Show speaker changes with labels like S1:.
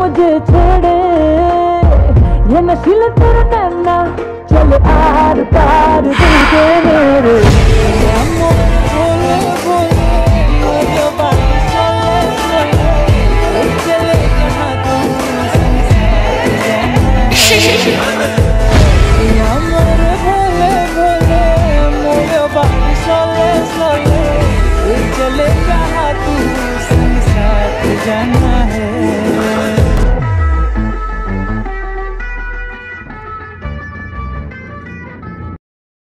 S1: मुझे छोड़े ये नशील तेरे नैना चले आर पार दिल के मेरे चले dan.